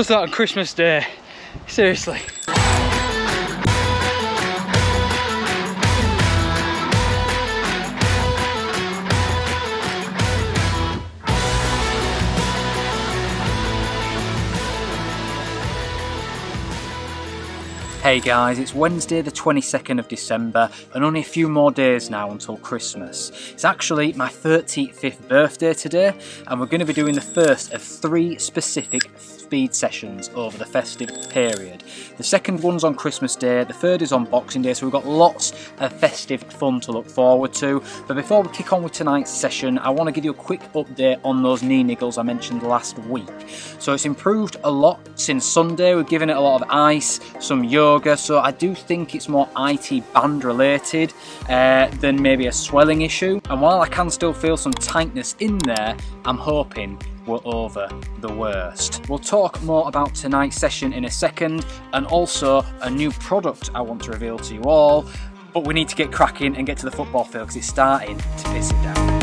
Does that on Christmas Day? Seriously. Hey guys, it's Wednesday the 22nd of December and only a few more days now until Christmas. It's actually my 35th birthday today and we're going to be doing the first of three specific speed sessions over the festive period. The second one's on Christmas Day, the third is on Boxing Day, so we've got lots of festive fun to look forward to. But before we kick on with tonight's session, I want to give you a quick update on those knee niggles I mentioned last week. So it's improved a lot since Sunday, we've given it a lot of ice, some yoga, so I do think it's more IT band related uh, than maybe a swelling issue. And while I can still feel some tightness in there, I'm hoping we're over the worst. We'll talk more about tonight's session in a second and also a new product I want to reveal to you all. But we need to get cracking and get to the football field because it's starting to piss it down.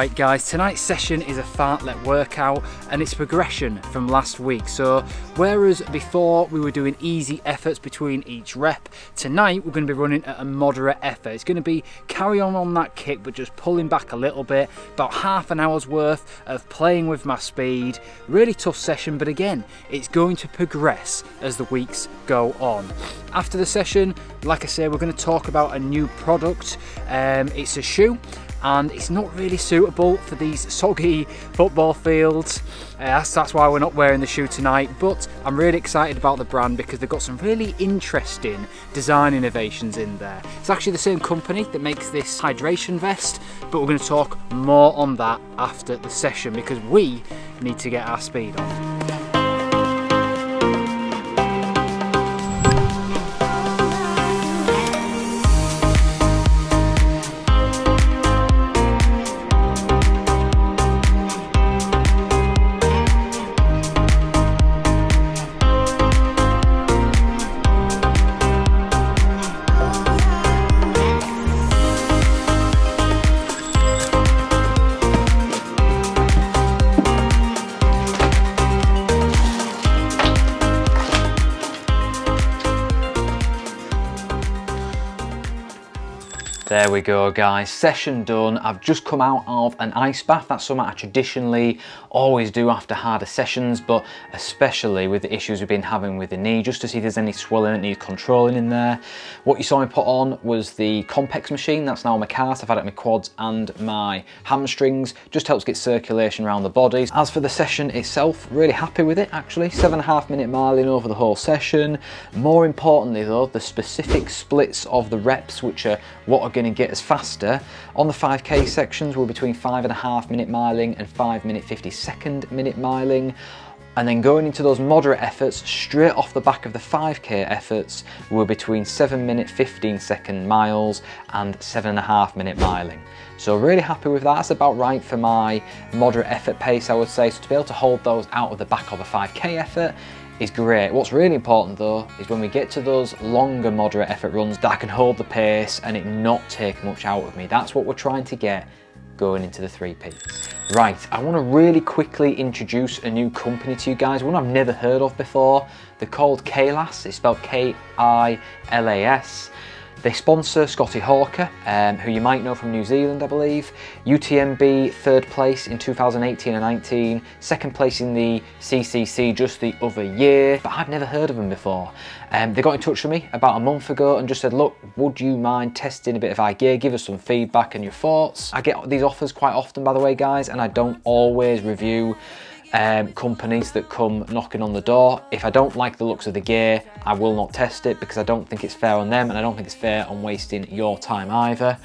Right guys, tonight's session is a fartlek workout and it's progression from last week. So whereas before we were doing easy efforts between each rep, tonight we're going to be running at a moderate effort. It's going to be carry on on that kick but just pulling back a little bit, about half an hour's worth of playing with my speed. Really tough session but again, it's going to progress as the weeks go on. After the session, like I say, we're going to talk about a new product. Um, it's a shoe and it's not really suitable for these soggy football fields. Uh, that's, that's why we're not wearing the shoe tonight, but I'm really excited about the brand because they've got some really interesting design innovations in there. It's actually the same company that makes this hydration vest, but we're going to talk more on that after the session because we need to get our speed on. There we go guys, session done. I've just come out of an ice bath. That's something I traditionally always do after harder sessions, but especially with the issues we've been having with the knee, just to see if there's any swelling that needs controlling in there. What you saw me put on was the Compex machine. That's now on my cast. I've had it in my quads and my hamstrings. Just helps get circulation around the body. As for the session itself, really happy with it actually. Seven and a half minute miling over the whole session. More importantly though, the specific splits of the reps, which are what are going to get us faster. On the 5k sections, we're between five and a half minute miling and five minute 50 second minute miling. And then going into those moderate efforts, straight off the back of the 5k efforts, we're between 7 minute 15 second miles and 7.5 minute miling. So really happy with that, that's about right for my moderate effort pace I would say. So to be able to hold those out of the back of a 5k effort is great. What's really important though is when we get to those longer moderate effort runs that I can hold the pace and it not take much out of me. That's what we're trying to get going into the three peaks. Right, I want to really quickly introduce a new company to you guys, one I've never heard of before. They're called Kailas, it's spelled K-I-L-A-S. They sponsor Scotty Hawker, um, who you might know from New Zealand, I believe. UTMB third place in 2018 and 19, second place in the CCC just the other year, but I've never heard of them before. Um, they got in touch with me about a month ago and just said, look, would you mind testing a bit of our gear? Give us some feedback and your thoughts. I get these offers quite often, by the way, guys, and I don't always review um, companies that come knocking on the door. If I don't like the looks of the gear, I will not test it because I don't think it's fair on them and I don't think it's fair on wasting your time either.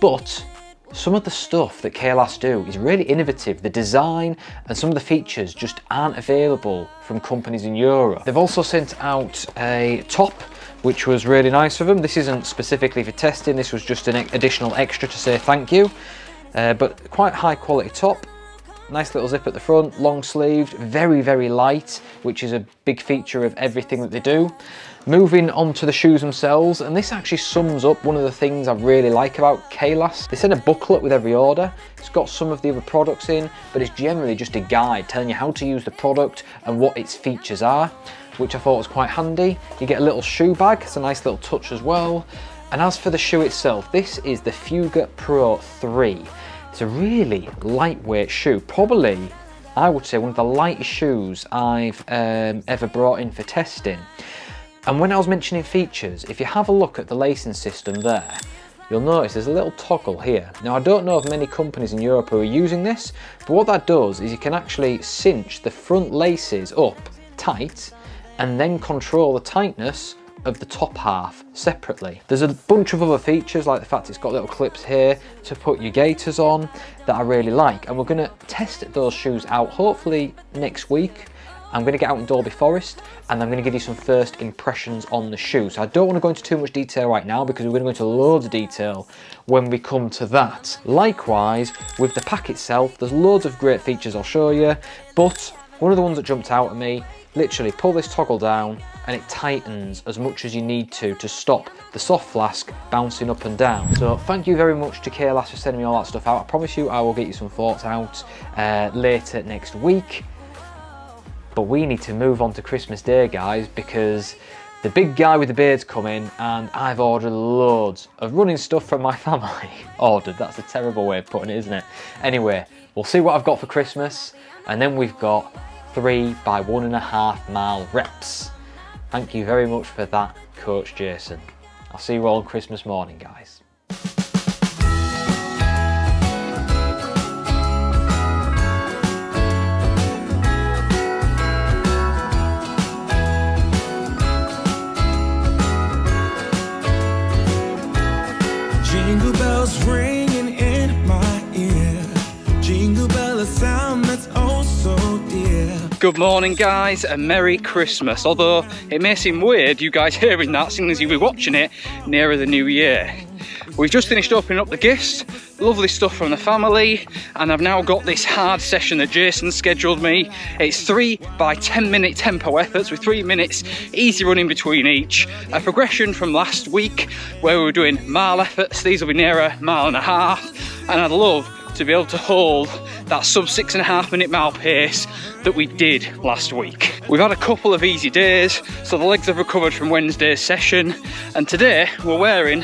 But some of the stuff that Kailas do is really innovative. The design and some of the features just aren't available from companies in Europe. They've also sent out a top which was really nice of them. This isn't specifically for testing, this was just an additional extra to say thank you. Uh, but quite high quality top. Nice little zip at the front, long sleeved, very, very light, which is a big feature of everything that they do. Moving on to the shoes themselves, and this actually sums up one of the things I really like about Kailas. They send a booklet with every order. It's got some of the other products in, but it's generally just a guide telling you how to use the product and what its features are, which I thought was quite handy. You get a little shoe bag, it's a nice little touch as well. And as for the shoe itself, this is the Fuga Pro 3. It's a really lightweight shoe, probably I would say one of the lightest shoes I've um, ever brought in for testing. And when I was mentioning features, if you have a look at the lacing system there, you'll notice there's a little toggle here. Now I don't know of many companies in Europe who are using this, but what that does is you can actually cinch the front laces up tight and then control the tightness of the top half separately. There's a bunch of other features like the fact it's got little clips here to put your gaiters on that I really like and we're going to test those shoes out hopefully next week. I'm going to get out in Dalby Forest and I'm going to give you some first impressions on the shoes. So I don't want to go into too much detail right now because we're going to go into loads of detail when we come to that. Likewise, with the pack itself, there's loads of great features I'll show you, but one of the ones that jumped out at me, literally pull this toggle down and it tightens as much as you need to to stop the soft flask bouncing up and down. So thank you very much to Kailas for sending me all that stuff out. I promise you I will get you some thoughts out uh, later next week. But we need to move on to Christmas Day, guys, because the big guy with the beard's coming and I've ordered loads of running stuff from my family. ordered, that's a terrible way of putting it, isn't it? Anyway, we'll see what I've got for Christmas and then we've got three by one and a half mile reps. Thank you very much for that, Coach Jason. I'll see you all on Christmas morning, guys. Good morning guys and Merry Christmas. Although it may seem weird you guys hearing that seeing as you'll be watching it nearer the new year. We've just finished opening up the gifts, lovely stuff from the family, and I've now got this hard session that Jason scheduled me. It's three by 10 minute tempo efforts with three minutes easy running between each. A progression from last week where we were doing mile efforts, these will be nearer mile and a half, and I'd love to be able to hold that sub six and a half minute mile pace that we did last week. We've had a couple of easy days, so the legs have recovered from Wednesday's session, and today we're wearing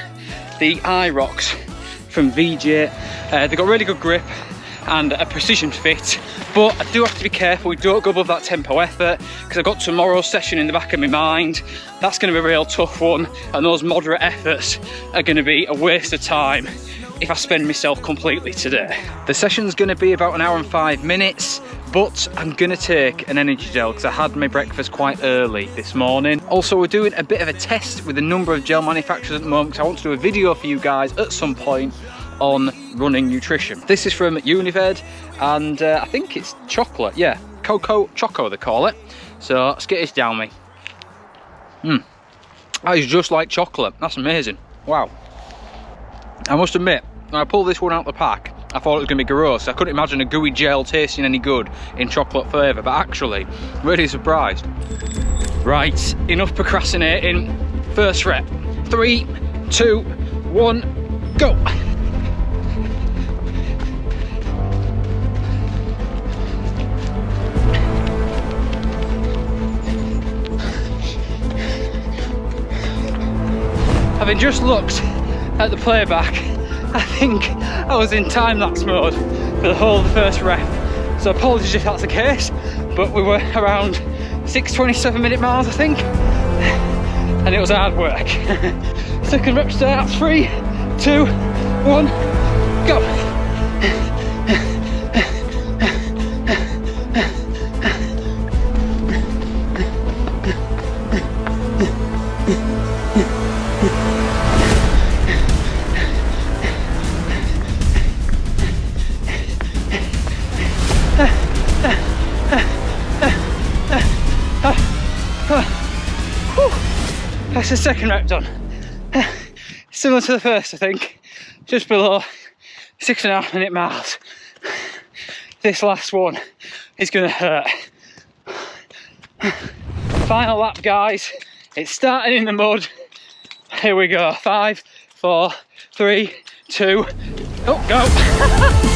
the Aerox from VJ. Uh, they've got really good grip and a precision fit, but I do have to be careful we don't go above that tempo effort because I've got tomorrow's session in the back of my mind. That's going to be a real tough one, and those moderate efforts are going to be a waste of time if I spend myself completely today. The session's going to be about an hour and five minutes but I'm gonna take an energy gel because I had my breakfast quite early this morning. Also, we're doing a bit of a test with a number of gel manufacturers at the moment because I want to do a video for you guys at some point on running nutrition. This is from Unived and uh, I think it's chocolate, yeah, Cocoa Choco they call it. So let's get this down me. Hmm, that is just like chocolate, that's amazing, wow. I must admit, when I pulled this one out of the pack, I thought it was going to be gross. I couldn't imagine a gooey gel tasting any good in chocolate flavour, but actually, really surprised. Right, enough procrastinating. First rep. Three, two, one, go. Having just looked at the playback, I think I was in time-lapse mode for the whole of the first rep. So apologies if that's the case, but we were around 6.27 minute miles, I think. And it was hard work. Second rep starts, three, two, one, the second rep done. Similar to the first, I think. Just below six and a half minute miles. This last one is gonna hurt. Final lap, guys. It's starting in the mud. Here we go. Five, four, three, two, oh, go.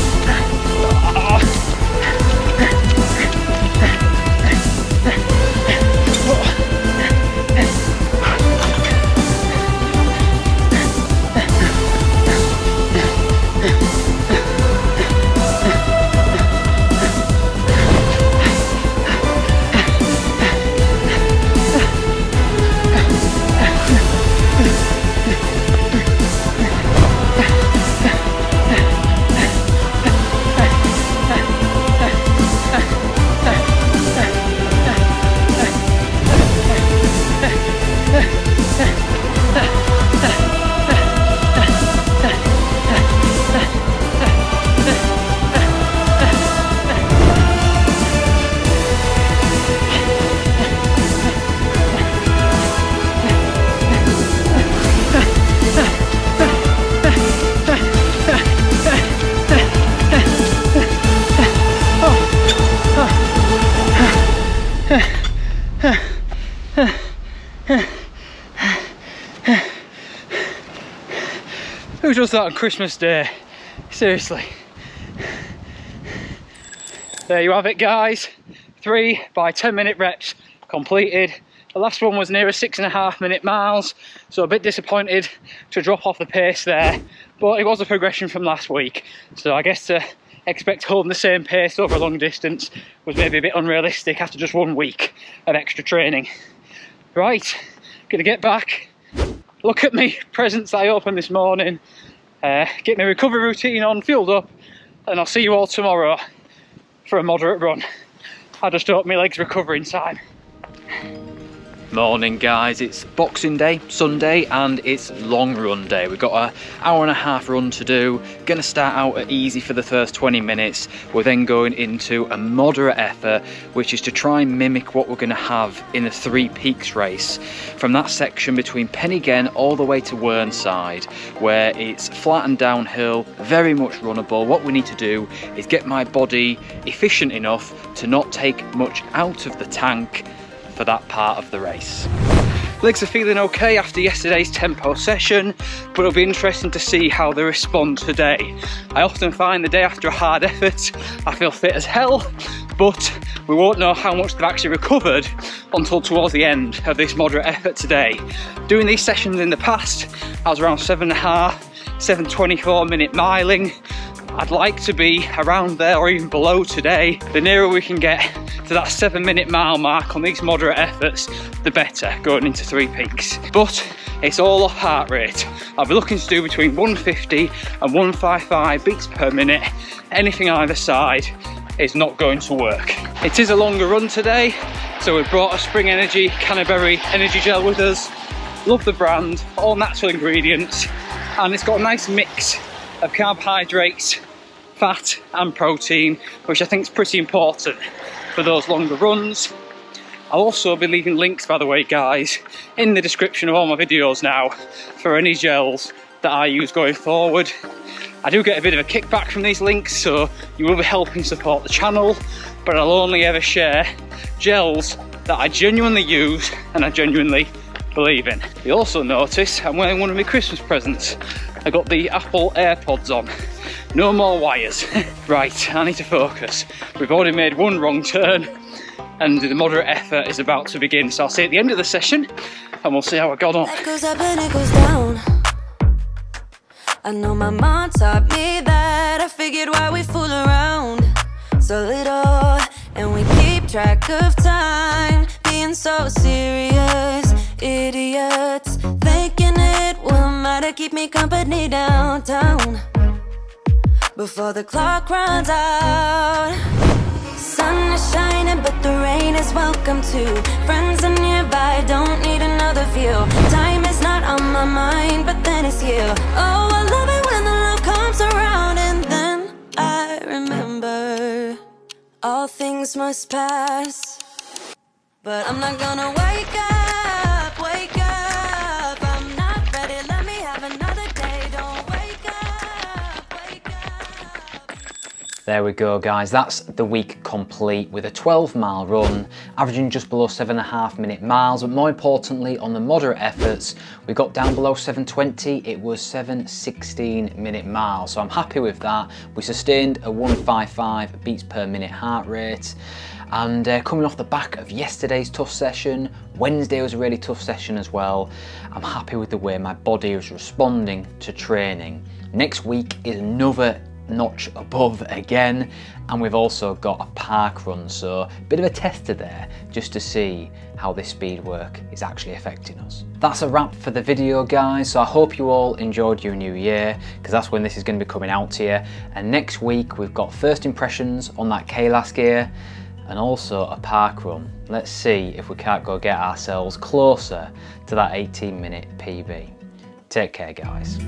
does that on Christmas Day? Seriously. There you have it guys. Three by 10 minute reps completed. The last one was near a six and a half minute miles, so a bit disappointed to drop off the pace there, but it was a progression from last week. So I guess to expect holding the same pace over a long distance was maybe a bit unrealistic after just one week of extra training. Right, gonna get back, look at me presents I opened this morning, uh, get my recovery routine on, fueled up, and I'll see you all tomorrow for a moderate run. I just hope my legs recover in time. Morning guys, it's Boxing Day, Sunday, and it's long run day. We've got an hour and a half run to do. Gonna start out at easy for the first 20 minutes. We're then going into a moderate effort, which is to try and mimic what we're gonna have in the Three Peaks race. From that section between Pen-y-ghent all the way to Whernside, where it's flat and downhill, very much runnable. What we need to do is get my body efficient enough to not take much out of the tank for that part of the race. Legs are feeling okay after yesterday's tempo session, but it'll be interesting to see how they respond today. I often find the day after a hard effort, I feel fit as hell, but we won't know how much they've actually recovered until towards the end of this moderate effort today. Doing these sessions in the past, I was around seven and a half, 724 minute miling, I'd like to be around there or even below today. The nearer we can get to that seven minute mile mark on these moderate efforts, the better going into Three Peaks. But it's all off heart rate. I'll be looking to do between 150 and 155 beats per minute. Anything either side is not going to work. It is a longer run today, so we've brought a Spring Energy Canaberry Energy Gel with us. Love the brand, all natural ingredients, and it's got a nice mix of carbohydrates, fat and protein, which I think is pretty important for those longer runs. I'll also be leaving links, by the way, guys, in the description of all my videos now for any gels that I use going forward. I do get a bit of a kickback from these links, so you will be helping support the channel, but I'll only ever share gels that I genuinely use and I genuinely believe in. You also notice I'm wearing one of my Christmas presents. I got the Apple AirPods on. No more wires. right, I need to focus. We've already made one wrong turn and the moderate effort is about to begin. So I'll see you at the end of the session and we'll see how I got on. Life goes up and it goes down. I know my mom taught me that. I figured why we fool around so little and we keep track of time. Being so serious, idiots thinking it matter. Keep me company downtown before the clock runs out. Sun is shining, but the rain is welcome too. Friends are nearby, don't need another view. Time is not on my mind, but then it's you. Oh, I love it when the love comes around, and then I remember all things must pass. But I'm not gonna wake up. There we go guys, that's the week complete with a 12 mile run, averaging just below seven and a half minute miles, but more importantly on the moderate efforts, we got down below 720, it was 716 minute miles. So I'm happy with that. We sustained a 155 beats per minute heart rate. And uh, coming off the back of yesterday's tough session, Wednesday was a really tough session as well. I'm happy with the way my body is responding to training. Next week is another notch above again and we've also got a park run so a bit of a tester there just to see how this speed work is actually affecting us. That's a wrap for the video guys so I hope you all enjoyed your new year because that's when this is going to be coming out to you and next week we've got first impressions on that Kailas gear and also a park run. Let's see if we can't go get ourselves closer to that 18 minute PB. Take care guys.